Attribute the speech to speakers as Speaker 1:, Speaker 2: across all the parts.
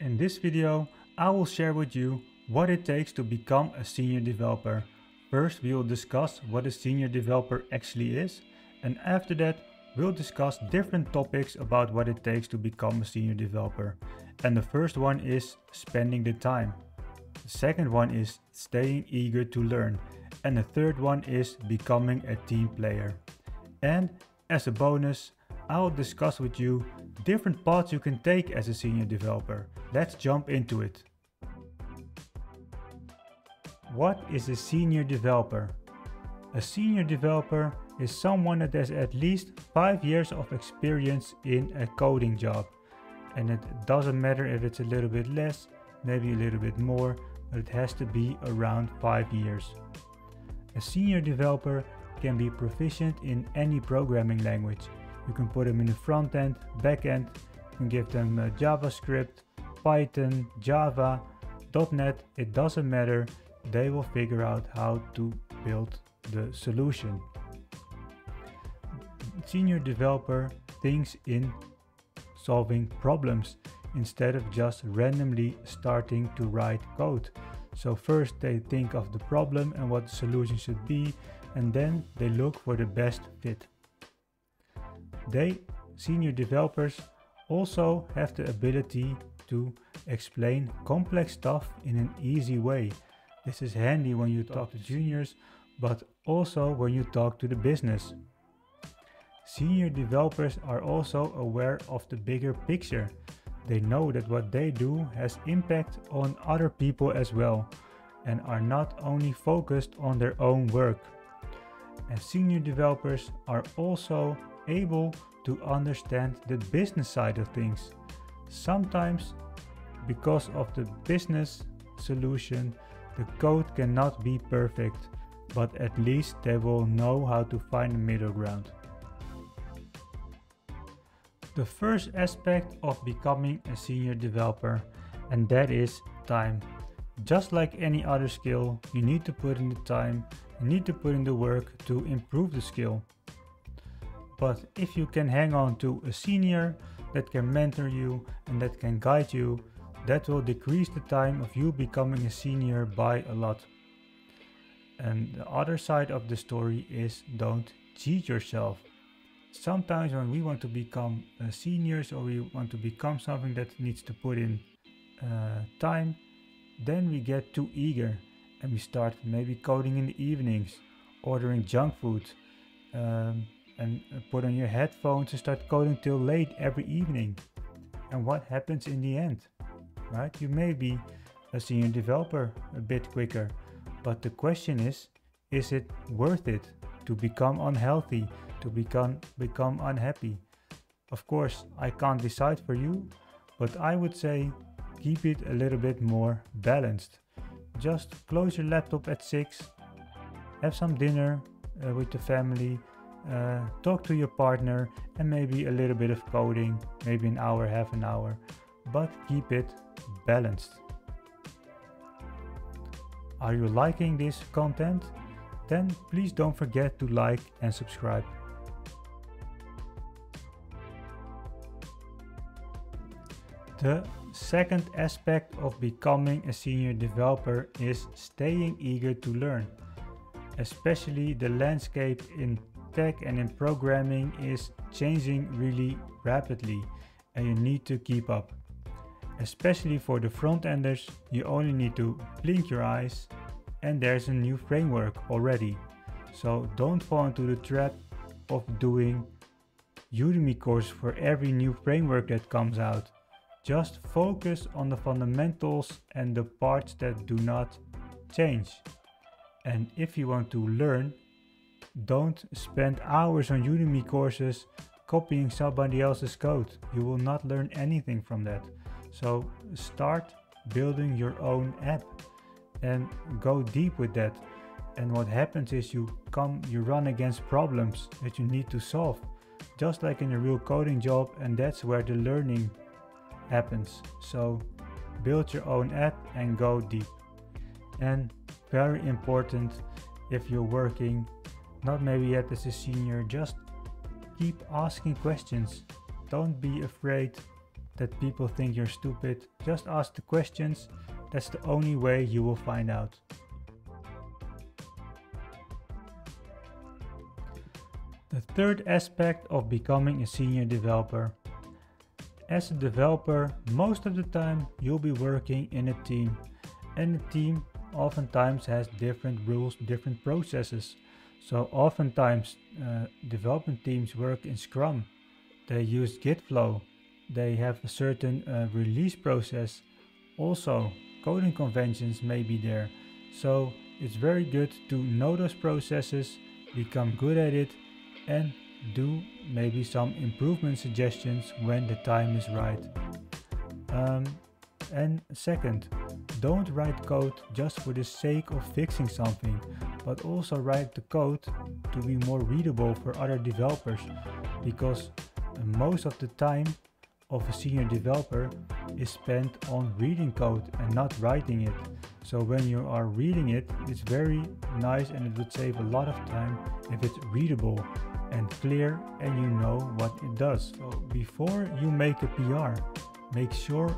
Speaker 1: In this video, I will share with you what it takes to become a senior developer. First, we will discuss what a senior developer actually is, and after that, we'll discuss different topics about what it takes to become a senior developer. And the first one is spending the time. The second one is staying eager to learn. And the third one is becoming a team player. And as a bonus, I'll discuss with you different paths you can take as a senior developer. Let's jump into it. What is a senior developer? A senior developer is someone that has at least 5 years of experience in a coding job. And it doesn't matter if it's a little bit less, maybe a little bit more, but it has to be around 5 years. A senior developer can be proficient in any programming language. You can put them in the front end, back end, can give them uh, JavaScript, Python, Java, .NET, it doesn't matter, they will figure out how to build the solution. Senior developer thinks in solving problems instead of just randomly starting to write code. So first they think of the problem and what the solution should be and then they look for the best fit. They, senior developers, also have the ability to explain complex stuff in an easy way. This is handy when you talk to juniors, but also when you talk to the business. Senior developers are also aware of the bigger picture. They know that what they do has impact on other people as well and are not only focused on their own work. And senior developers are also able to understand the business side of things. Sometimes because of the business solution, the code cannot be perfect, but at least they will know how to find a middle ground. The first aspect of becoming a senior developer, and that is time. Just like any other skill, you need to put in the time, you need to put in the work to improve the skill. But if you can hang on to a senior that can mentor you and that can guide you, that will decrease the time of you becoming a senior by a lot. And the other side of the story is don't cheat yourself sometimes when we want to become uh, seniors or we want to become something that needs to put in uh, time, then we get too eager and we start maybe coding in the evenings, ordering junk food, um, and put on your headphones and start coding till late every evening. And what happens in the end? Right? You may be a senior developer a bit quicker, but the question is is it worth it to become unhealthy, to become, become unhappy. Of course, I can't decide for you, but I would say keep it a little bit more balanced. Just close your laptop at 6, have some dinner uh, with the family, uh, talk to your partner, and maybe a little bit of coding, maybe an hour, half an hour, but keep it balanced. Are you liking this content? Then please don't forget to like and subscribe. The second aspect of becoming a senior developer is staying eager to learn. Especially the landscape in tech and in programming is changing really rapidly and you need to keep up. Especially for the front enders, you only need to blink your eyes and there's a new framework already. So don't fall into the trap of doing Udemy course for every new framework that comes out. Just focus on the fundamentals and the parts that do not change. And if you want to learn, don't spend hours on Udemy courses copying somebody else's code. You will not learn anything from that. So start building your own app and go deep with that. And what happens is you come you run against problems that you need to solve. Just like in a real coding job and that's where the learning happens. So build your own app and go deep. And very important if you're working, not maybe yet as a senior, just keep asking questions. Don't be afraid that people think you're stupid, just ask the questions. That's the only way you will find out. The third aspect of becoming a senior developer. As a developer, most of the time you'll be working in a team and a team oftentimes has different rules, different processes. So oftentimes uh, development teams work in Scrum. They use Git flow. They have a certain uh, release process. Also, coding conventions may be there. So it's very good to know those processes, become good at it, and do maybe some improvement suggestions when the time is right. Um, and second, don't write code just for the sake of fixing something, but also write the code to be more readable for other developers because most of the time of a senior developer is spent on reading code and not writing it. So when you are reading it, it's very nice and it would save a lot of time if it's readable and clear and you know what it does. So before you make a PR, make sure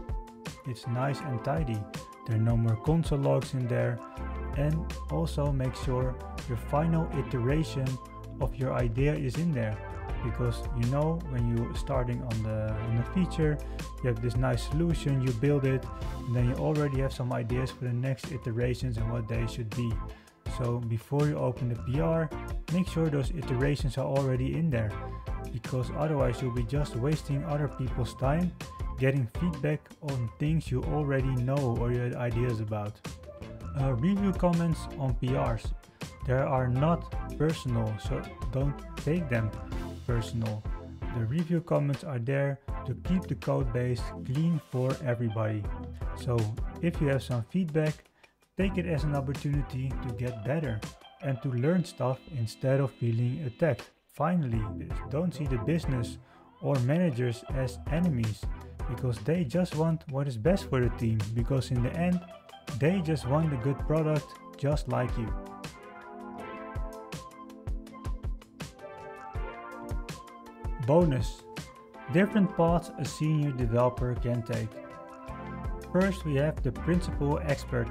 Speaker 1: it's nice and tidy. There are no more console logs in there and also make sure your final iteration of your idea is in there. Because you know when you're starting on the on the feature you have this nice solution you build it and then you already have some ideas for the next iterations and what they should be. So before you open the PR make sure those iterations are already in there. Because otherwise you'll be just wasting other people's time getting feedback on things you already know or you had ideas about uh, review comments on PRs they are not personal so don't take them personal. The review comments are there to keep the code base clean for everybody. So if you have some feedback, take it as an opportunity to get better and to learn stuff instead of feeling attacked. Finally, don't see the business or managers as enemies because they just want what is best for the team because in the end, they just want a good product just like you. Bonus Different paths a senior developer can take. First, we have the principal expert.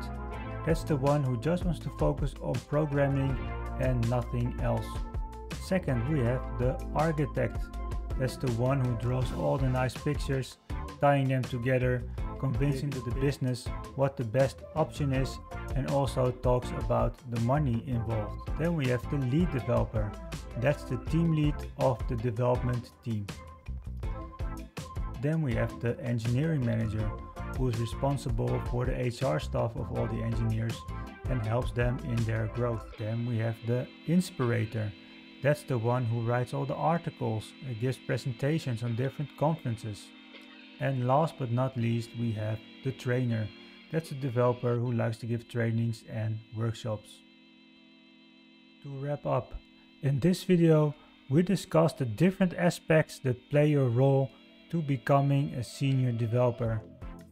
Speaker 1: That's the one who just wants to focus on programming and nothing else. Second, we have the architect. That's the one who draws all the nice pictures, tying them together, convincing the business what the best option is, and also talks about the money involved. Then we have the lead developer. That's the team lead of the development team. Then we have the engineering manager who is responsible for the HR staff of all the engineers and helps them in their growth. Then we have the inspirator. That's the one who writes all the articles, and gives presentations on different conferences. And last but not least, we have the trainer. That's a developer who likes to give trainings and workshops. To wrap up, in this video we discussed the different aspects that play a role to becoming a senior developer.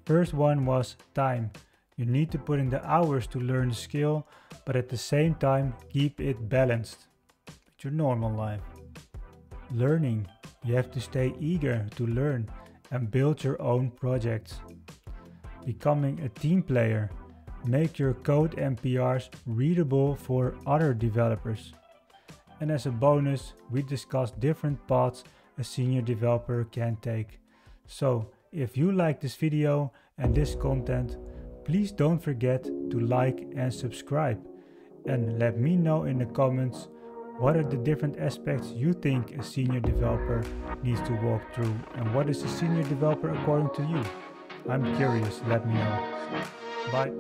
Speaker 1: First one was time. You need to put in the hours to learn the skill, but at the same time keep it balanced with your normal life. Learning. You have to stay eager to learn and build your own projects. Becoming a team player. Make your code and PRs readable for other developers. And as a bonus, we discussed different paths a senior developer can take. So if you like this video and this content, please don't forget to like and subscribe. And let me know in the comments what are the different aspects you think a senior developer needs to walk through and what is a senior developer according to you? I'm curious, let me know. Bye.